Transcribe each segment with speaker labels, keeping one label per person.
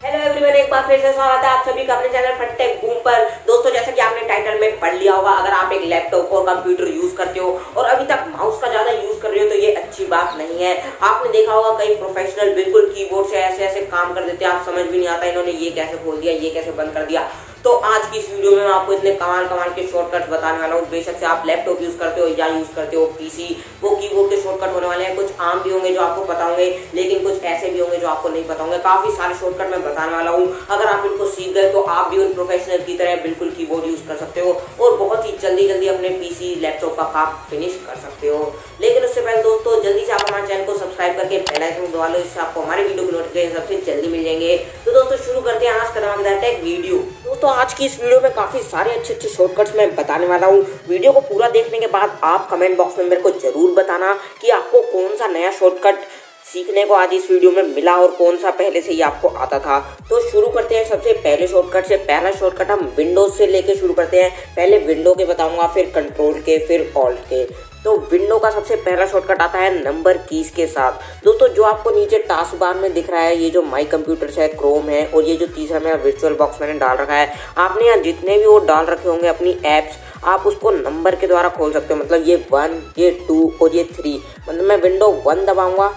Speaker 1: Hello everyone एक बार फिर से स्वागत है आप सभी का अपने चैनल फटेक बूम पर। दोस्तों, जैसा कि आपने टाइटल में पढ़ लिया होगा, अगर आप एक लैपटॉप और कंप्यूटर यूज़ करते हो और अभी तक माउस का ज़्यादा यूज़ कर रहे हो तो ये अच्छी बात नहीं है। आपने देखा होगा, कई प्रोफेशनल बिल्कुल कीबोर्ड से ऐसे ऐसे काम कर देते हैं, आप समझ भी नहीं आता इन्होंने ये कैसे खोल दिया, ये कैसे बंद कर दिया। तो आज की इस वीडियो में मैं आपको इतने कमाल कमाल के शॉर्टकट्स बताने वाला हूँ। बेशक से आप लैपटॉप यूज़ करते हो या यूज़ करते हो पीसी वो कीबोर्ड के शॉर्टकट होने वाले हैं। कुछ आम भी होंगे जो आपको पता होंगे, लेकिन कुछ ऐसे भी होंगे जो आपको नहीं पता होंगे। काफ़ी सारे शॉर्टकट मैं बताने वाला हूँ। अगर आप इनको सीख गए तो आप भी उन प्रोफेशनल की तरह बिल्कुल कीबोर्ड यूज़ कर सकते हो और बहुत ही जल्दी जल्दी अपने पीसी लैपटॉप का काम फिनिश कर सकते हो। लेकिन उससे पहले दोस्तों, जल्दी से आप हमारे चैनल को सब्सक्राइब करके बेल आइकन दबा लो, इससे आपको हमारे वीडियो की नोटिफिकेशन सबसे जल्दी मिल जाएँगे। तो दोस्तों, शुरू करते हैं आज का टेक वीडियो दोस्तों आज की इस वीडियो में काफ़ी सारे अच्छे अच्छे शॉर्टकट्स मैं बताने वाला हूँ। वीडियो को पूरा देखने के बाद आप कमेंट बॉक्स में मेरे को ज़रूर बताना कि आपको कौन सा नया शॉर्टकट सीखने को आज इस वीडियो में मिला और कौन सा पहले से ही आपको आता था। तो शुरू करते हैं सबसे पहले शॉर्टकट से। पहला शॉर्टकट हम विंडोज़ से लेके शुरू करते हैं। पहले विंडो के बताऊँगा, फिर कंट्रोल के, फिर ऑल्ट के। तो विंडो का सबसे पहला शॉर्टकट आता है नंबर कीज के साथ। दोस्तों, जो आपको नीचे टास्क बार में दिख रहा है, ये जो माई कंप्यूटर है क्रोम है, और ये जो तीसरा मेरा वर्चुअल बॉक्स मैंने डाल रखा है, आपने यहाँ जितने भी वो डाल रखे होंगे, अपनी एप्स आप उसको नंबर के द्वारा खोल सकते हो। मतलब ये वन ये टू और ये थ्री मतलब मैं विंडो वन दबाऊँगा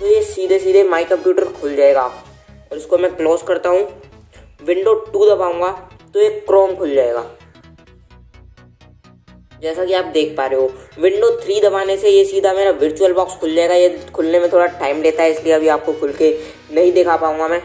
Speaker 1: तो ये सीधे सीधे माई कंप्यूटर खुल जाएगा। और इसको मैं क्लोज करता हूँ विंडो टू दबाऊँगा तो ये क्रोम खुल जाएगा। जैसा कि आप देख पा रहे हो विंडो थ्री दबाने से ये सीधा मेरा वर्चुअल बॉक्स खुल जाएगा। ये खुलने में थोड़ा टाइम लेता है, इसलिए अभी आपको खुल के नहीं दिखा पाऊँगा मैं।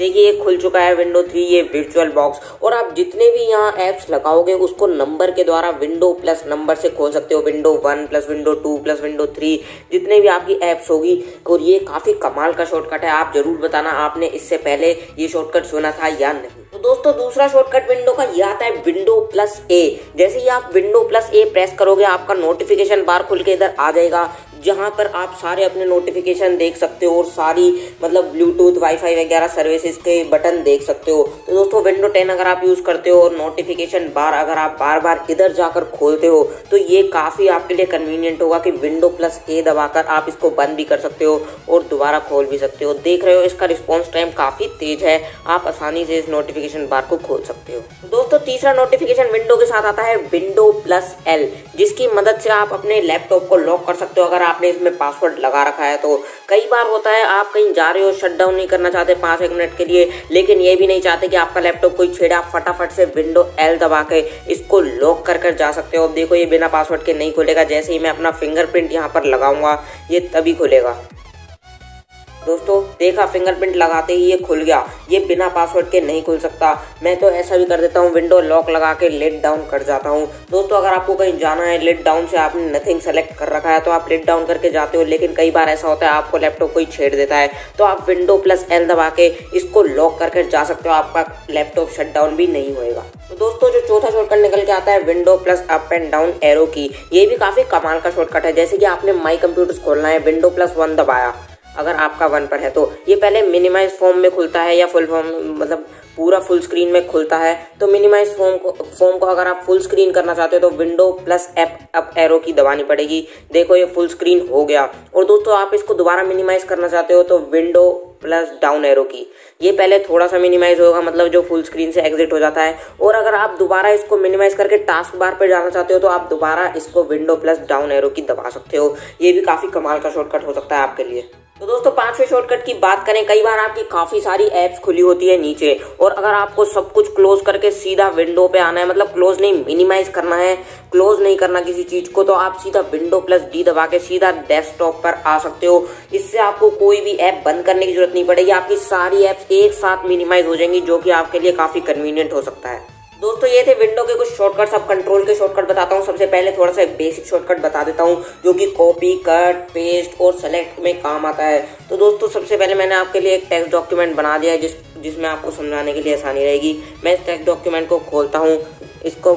Speaker 1: देखिए, ये खुल चुका है विंडो थ्री ये वर्चुअल बॉक्स और आप जितने भी यहाँ एप्स लगाओगे, उसको नंबर के द्वारा विंडो प्लस नंबर से खोल सकते हो। Window one plus window two plus window three जितने भी आपकी एप्स होगी। और ये काफ़ी कमाल का शॉर्टकट है। आप ज़रूर बताना आपने इससे पहले ये शॉर्टकट सुना था या नहीं। तो दोस्तों, दूसरा शॉर्टकट विंडो का ये आता है विंडो प्लस ए जैसे ही आप विंडो प्लस ए प्रेस करोगे, आपका नोटिफिकेशन बार खुल के इधर आ जाएगा। जहाँ पर आप सारे अपने नोटिफिकेशन देख सकते हो और सारी मतलब ब्लूटूथ वाईफाई वगैरह सर्विसेज़ के बटन देख सकते हो। तो दोस्तों विंडो टेन अगर आप यूज़ करते हो और नोटिफिकेशन बार अगर आप बार बार इधर जाकर खोलते हो तो ये काफ़ी आपके लिए कन्वीनियंट होगा कि विंडो प्लस ए दबाकर आप इसको बंद भी कर सकते हो और दोबारा खोल भी सकते हो। देख रहे हो, इसका रिस्पॉन्स टाइम काफ़ी तेज है। आप आसानी से इस नोटिफिकेशन बार को खोल सकते हो। दोस्तों, तीसरा नोटिफिकेशन विंडो के साथ आता है विंडो प्लस एल जिसकी मदद से आप अपने लैपटॉप को लॉक कर सकते हो। अगर आपने इसमें पासवर्ड लगा रखा है तो कई बार होता है, आप कहीं जा रहे हो शट डाउन नहीं करना चाहते पाँच एक मिनट के लिए, लेकिन ये भी नहीं चाहते कि आपका लैपटॉप कोई छेड़े आप फटाफट से विंडो एल दबा के इसको लॉक कर कर जा सकते हो। अब देखो, ये बिना पासवर्ड के नहीं खुलेगा, जैसे ही मैं अपना फिंगरप्रिंट यहाँ पर लगाऊँगा, ये तभी खुलेगा। दोस्तों, देखा फिंगरप्रिंट लगाते ही ये खुल गया। ये बिना पासवर्ड के नहीं खुल सकता। मैं तो ऐसा भी कर देता हूँ विंडो लॉक लगा के लेट डाउन कर जाता हूँ। दोस्तों, अगर आपको कहीं जाना है लेट डाउन से आपने नथिंग सेलेक्ट कर रखा है तो आप लेट डाउन करके जाते हो, लेकिन कई बार ऐसा होता है, आपको लैपटॉप कोई छेड़ देता है। तो आप विंडो प्लस एल दबा के इसको लॉक करके जा सकते हो, आपका लैपटॉप शट डाउन भी नहीं होएगा। तो दोस्तों, जो चौथा शॉर्टकट निकल के आता है window plus up and down arrow की, ये भी काफ़ी कमाल का शॉर्टकट है। जैसे कि आपने माई कंप्यूटर खोलना है विंडो प्लस वन दबाया। अगर आपका वन पर है तो ये पहले मिनिमाइज फॉर्म में खुलता है या फुल फॉर्म मतलब पूरा फुल स्क्रीन में खुलता है। तो मिनिमाइज फॉर्म को फॉर्म को अगर आप फुल स्क्रीन करना चाहते हो तो window plus up up arrow की दबानी पड़ेगी। देखो, ये फुल स्क्रीन हो गया। और दोस्तों, आप इसको दोबारा मिनिमाइज करना चाहते हो तो विंडो प्लस डाउन एरो की। ये पहले थोड़ा सा मिनिमाइज होगा मतलब जो फुल स्क्रीन से एग्जिट हो जाता है। और अगर आप दोबारा इसको मिनिमाइज करके टास्क बार पर जाना चाहते हो तो आप दोबारा इसको विंडो प्लस डाउन एरो की दबा सकते हो। ये भी काफ़ी कमाल का शॉर्टकट हो सकता है आपके लिए। तो दोस्तों पाँचवें शॉर्टकट की बात करें, कई बार आपकी काफ़ी सारी एप्स खुली होती है नीचे, और अगर आपको सब कुछ क्लोज करके सीधा विंडो पे आना है मतलब क्लोज नहीं मिनिमाइज करना है क्लोज नहीं करना किसी चीज़ को तो आप सीधा विंडो प्लस डी दबा के सीधा डेस्कटॉप पर आ सकते हो। इससे आपको कोई भी ऐप बंद करने की ज़रूरत नहीं पड़ेगी, आपकी सारी एप्स एक साथ मिनिमाइज हो जाएँगी, जो कि आपके लिए काफ़ी कन्वीनियंट हो सकता है। दोस्तों, ये थे विंडो के कुछ शॉर्टकट्स अब कंट्रोल के शॉर्टकट बताता हूँ। सबसे पहले थोड़ा सा बेसिक शॉर्टकट बता देता हूँ, जो कि कॉपी कट पेस्ट और सेलेक्ट में काम आता है। तो दोस्तों, सबसे पहले मैंने आपके लिए एक टेक्स्ट डॉक्यूमेंट बना दिया है, जिस, जिसमें आपको समझाने के लिए आसानी रहेगी। मैं इस टेक्स्ट डॉक्यूमेंट को खोलता हूँ, इसको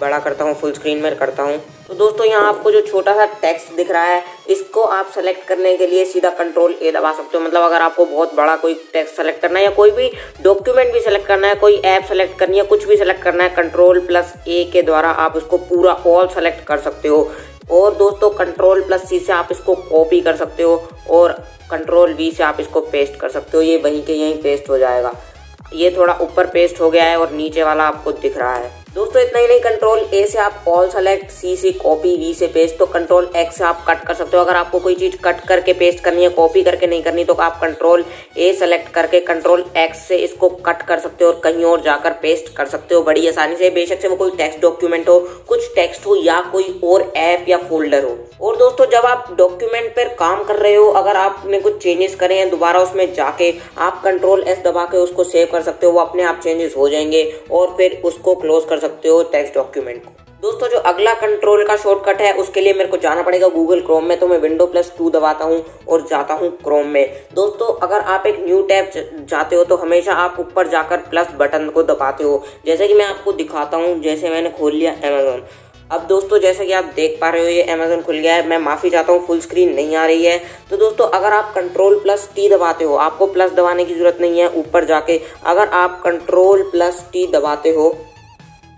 Speaker 1: बड़ा करता हूँ फुल स्क्रीन में करता हूँ। तो दोस्तों, यहाँ आपको जो छोटा सा टेक्स्ट दिख रहा है इसको आप सेलेक्ट करने के लिए सीधा कंट्रोल ए दबा सकते हो। मतलब अगर आपको बहुत बड़ा कोई टेक्स्ट सेलेक्ट करना है या कोई भी डॉक्यूमेंट भी सेलेक्ट करना है, कोई ऐप सेलेक्ट करनी है, कुछ भी सेलेक्ट करना है कंट्रोल प्लस ए के द्वारा आप उसको पूरा ऑल सेलेक्ट कर सकते हो। और दोस्तों कंट्रोल प्लस सी से आप इसको कॉपी कर सकते हो और कंट्रोल वी से आप इसको पेस्ट कर सकते हो। ये वहीं के यहीं पेस्ट हो जाएगा। ये थोड़ा ऊपर पेस्ट हो गया है और नीचे वाला आपको दिख रहा है। दोस्तों, इतना ही नहीं कंट्रोल ए से आप ऑल सेलेक्ट सी से कॉपी वी से पेस्ट तो कंट्रोल एक्स से आप कट कर सकते हो। अगर आपको कोई चीज़ कट करके पेस्ट करनी है कॉपी करके नहीं करनी तो आप कंट्रोल ए सेलेक्ट करके कंट्रोल एक्स से इसको कट कर सकते हो और कहीं और जाकर पेस्ट कर सकते हो। बड़ी आसानी से, बेशक से वो कोई टेक्स्ट डॉक्यूमेंट हो, कुछ टेक्स्ट हो या कोई और ऐप या फोल्डर हो। और दोस्तों, जब आप डॉक्यूमेंट पर काम कर रहे हो, अगर आपने कुछ चेंजेस करे हैं, दोबारा उसमें जाके आप कंट्रोल एस दबा के उसको सेव कर सकते हो, वो अपने आप चेंजेस हो जाएँगे और फिर उसको क्लोज कर सकते हो टेक्स्ट डॉक्यूमेंट को। दोस्तों, जो अगला कंट्रोल का शॉर्टकट है, उसके लिए मेरे को जाना पड़ेगा गूगल क्रोम में तो मैं विंडो प्लस टू दबाता हूँ और जाता हूँ क्रोम में। दोस्तों, अगर आप एक न्यू टैब जाते हो तो हमेशा आप ऊपर जाकर प्लस बटन को दबाते हो। जैसे कि मैं आपको दिखाता हूँ, जैसे मैंने खोल लिया अमेजोन अब दोस्तों, जैसे कि आप देख पा रहे हो, ये अमेजोन खुल गया है। मैं माफ़ी चाहता हूँ फुल स्क्रीन नहीं आ रही है। तो दोस्तों, अगर आप कंट्रोल प्लस टी दबाते हो, आपको प्लस दबाने की ज़रूरत नहीं है ऊपर जाके। अगर आप कंट्रोल प्लस टी दबाते हो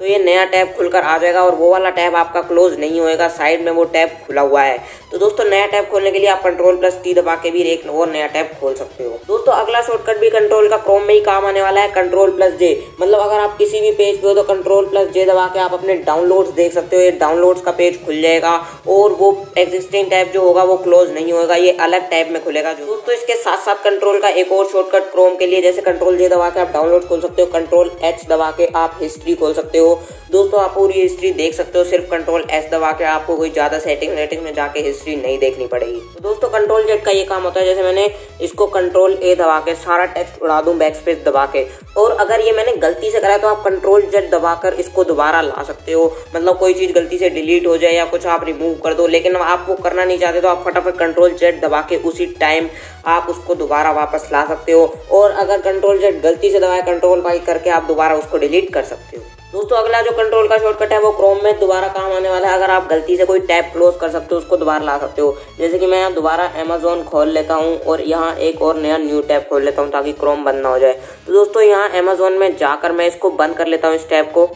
Speaker 1: तो ये नया टैब खुलकर आ जाएगा और वो वाला टैब आपका क्लोज नहीं होएगा, साइड में वो टैब खुला हुआ है। तो दोस्तों, नया टैब खोलने के लिए आप कंट्रोल प्लस टी दबा के भी एक और नया टैब खोल सकते हो। दोस्तों, अगला शॉर्टकट भी कंट्रोल का क्रोम में ही काम आने वाला है कंट्रोल प्लस जे मतलब अगर आप किसी भी पेज पे हो तो कंट्रोल प्लस जे दबा के आप अपने डाउनलोड्स देख सकते हो। ये डाउनलोड्स का पेज खुल जाएगा और वो एग्जिस्टिंग टैब जो होगा वो क्लोज नहीं होगा ये अलग टैब में खुलेगा जो। दोस्तों, इसके साथ साथ कंट्रोल का एक और शॉर्टकट क्रोम के लिए, जैसे कंट्रोल जे दबा के आप डाउनलोड खोल सकते हो कंट्रोल एच दबा के आप हिस्ट्री खोल सकते हो। दोस्तों, आप पूरी हिस्ट्री देख सकते हो। सिर्फ़ कंट्रोल एस दबा के आपको कोई ज़्यादा सेटिंग वेटिंग में जाके हिस्ट्री नहीं देखनी पड़ेगी। तो दोस्तों कंट्रोल जेड का ये काम होता है, जैसे मैंने इसको कंट्रोल ए दबा के, सारा टेक्स्ट उड़ा दूँ बैक स्पेस दबा के। और अगर ये मैंने गलती से करा तो आप कंट्रोल जेड दबाकर इसको दोबारा ला सकते हो। मतलब कोई चीज़ गलती से डिलीट हो जाए या कुछ आप रिमूव कर दो, लेकिन आप वो करना नहीं चाहते तो आप फटाफट कंट्रोल जेड दबा के उसी टाइम आप उसको दोबारा वापस ला सकते हो। और अगर कंट्रोल जेड गलती से दबाए कंट्रोल पाई करके आप दोबारा उसको डिलीट कर सकते हो। दोस्तों, अगला जो कंट्रोल का शॉर्टकट है, वो क्रोम में दोबारा काम आने वाला है। अगर आप गलती से कोई टैब क्लोज कर सकते हो, उसको दोबारा ला सकते हो। जैसे कि मैं यहाँ दोबारा अमेजोन खोल लेता हूँ और यहाँ एक और नया न्यू टैब खोल लेता हूँ ताकि क्रोम बंद ना हो जाए। तो दोस्तों, यहाँ अमेजोन में जाकर मैं इसको बंद कर लेता हूँ, इस टैब को।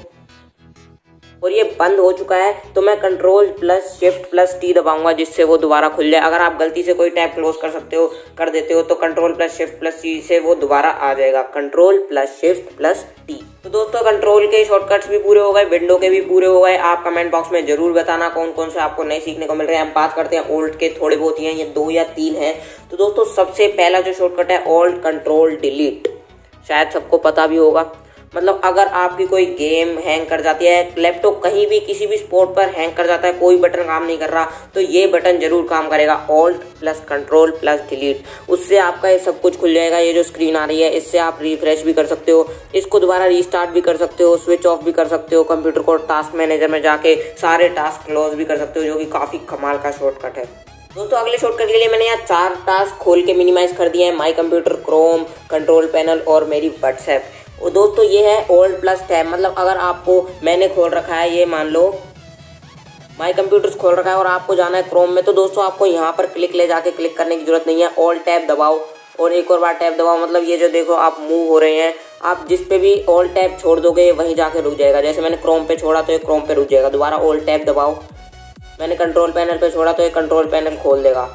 Speaker 1: और ये बंद हो चुका है तो मैं control plus shift plus T दबाऊँगा जिससे वो दोबारा खुल जाए। अगर आप गलती से कोई टैब क्लोज कर सकते हो, कर देते हो तो control plus shift plus T से वो दोबारा आ जाएगा। Control plus shift plus T तो दोस्तों कंट्रोल के शॉर्टकट्स भी पूरे हो गए विंडो के भी पूरे हो गए। आप कमेंट बॉक्स में ज़रूर बताना कौन कौन से आपको नए सीखने को मिल रहे हैं। हम बात करते हैं ओल्ड के, थोड़े बहुत ही हैं, ये दो या तीन हैं। तो दोस्तों, सबसे पहला जो शॉर्टकट है ओल्ड कंट्रोल डिलीट शायद सबको पता भी होगा। मतलब अगर आपकी कोई गेम हैंग कर जाती है लैपटॉप कहीं भी किसी भी स्पोर्ट पर हैंग कर जाता है, कोई बटन काम नहीं कर रहा तो ये बटन ज़रूर काम करेगा। Alt plus control plus delete उससे आपका ये सब कुछ खुल जाएगा, ये जो स्क्रीन आ रही है, इससे आप रिफ्रेश भी कर सकते हो, इसको दोबारा रिस्टार्ट भी कर सकते हो स्विच ऑफ़ भी कर सकते हो कंप्यूटर को टास्क मैनेजर में जाके सारे टास्क क्लोज भी कर सकते हो, जो कि काफ़ी कमाल का शॉर्टकट है। दोस्तों, अगले शॉर्टकट के लिए मैंने यहाँ चार टास्क खोल के मिनिमाइज कर दिए हैं my computer Chrome control panel और मेरी व्हाट्सएप और दोस्तों ये है ओल्ड प्लस टैब मतलब अगर आपको मैंने खोल रखा है, ये मान लो माई कंप्यूटर्स खोल रखा है और आपको जाना है क्रोम में तो दोस्तों आपको यहाँ पर क्लिक ले जाके क्लिक करने की ज़रूरत नहीं है ऑल टैब दबाओ। और एक और बार टैब दबाओ मतलब ये जो देखो आप मूव हो रहे हैं, आप जिस पे भी ऑल टैब छोड़ दोगे वहीं जाके रुक जाएगा। जैसे मैंने क्रोम पे छोड़ा तो ये क्रोम पे रुक जाएगा। दोबारा ऑल टैब दबाओ। मैंने कंट्रोल पैनल पे छोड़ा तो ये कंट्रोल पैनल खोल देगा।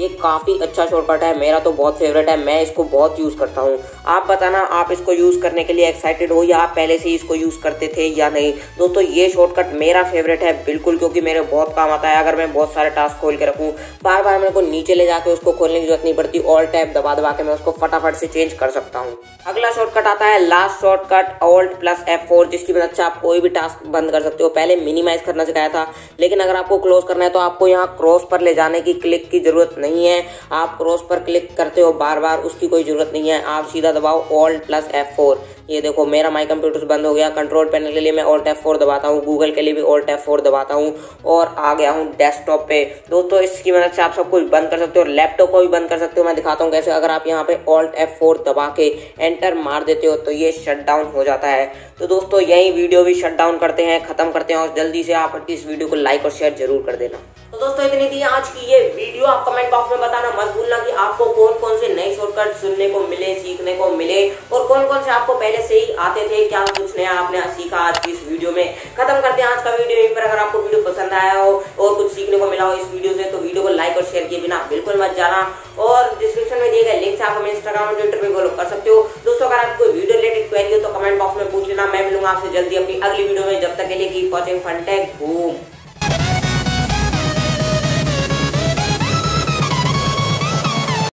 Speaker 1: ये काफ़ी अच्छा शॉर्टकट है, मेरा तो बहुत फेवरेट है, मैं इसको बहुत यूज़ करता हूँ। आप बताना, आप इसको यूज़ करने के लिए एक्साइटेड हो या आप पहले से इसको यूज़ करते थे या नहीं? दोस्तों, ये शॉर्टकट मेरा फेवरेट है बिल्कुल, क्योंकि मेरे बहुत काम आता है, अगर मैं बहुत सारे टास्क खोल के रखूँ बार बार मेरे को नीचे ले जाके उसको खोलने की ज़रूरत नहीं पड़ती ऑल टैप दबा दबा के मैं उसको फटाफट से चेंज कर सकता हूँ। अगला शॉर्टकट आता है last shortcut alt plus F four जिसकी मदद से आप कोई भी टास्क बंद कर सकते हो। पहले मिनिमाइज करना सिखाया था, लेकिन अगर आपको क्लोज करना है तो आपको यहाँ क्रॉस पर ले जाने की क्लिक की ज़रूरत नहीं है। आप क्रॉस पर क्लिक करते हो बार बार उसकी कोई ज़रूरत नहीं है। आप सीधा दबाओ ऑल्ट प्लस एफ़ फोर ये देखो, मेरा माई कंप्यूटर बंद हो गया। कंट्रोल पैनल के लिए मैं ऑल्ट एफ़ फोर दबाता हूँ। गूगल के लिए भी ऑल्ट एफ़ फोर दबाता हूँ। और आ गया हूँ डेस्कटॉप पे। दोस्तों, इसकी मदद से आप सब कुछ बंद कर सकते हो और लैपटॉप को भी बंद कर सकते हो। मैं दिखाता हूँ कैसे अगर आप यहाँ पे ऑल्ट एफ़ फोर दबा के एंटर मार देते हो तो ये शट डाउन हो जाता है। तो दोस्तों, यही वीडियो भी शट डाउन करते हैं, खत्म करते हैं और जल्दी से आप इस वीडियो को लाइक और शेयर ज़रूर कर देना। तो दोस्तों, इतनी थी आज की ये वीडियो आप कमेंट बॉक्स में बताना मत भूलना कि आपको कौन कौन से नए शॉर्टकट सुनने को मिले, सीखने को मिले और कौन कौन से आपको पहले से ही आते थे, क्या कुछ नया आपने सीखा आज की इस वीडियो में? खत्म करते हैं आज का वीडियो। यहीं पर अगर आपको वीडियो पसंद आया हो और कुछ सीखने को मिला हो इस वीडियो से तो वीडियो को लाइक और शेयर किए बिना बिल्कुल मत जाना। और डिस्क्रिप्शन में दिए गए लिंक से आप हमें इंस्टाग्राम और ट्विटर पे फॉलो कर सकते हो। दोस्तों, अगर आपको वीडियो रिलेटेड क्वेरी हो तो कमेंट बॉक्स में पूछ लेना। मैं मिलूँगा आपसे जल्दी अपनी अगली वीडियो में। जब तक के लिए की वॉचिंग फंटेक बूम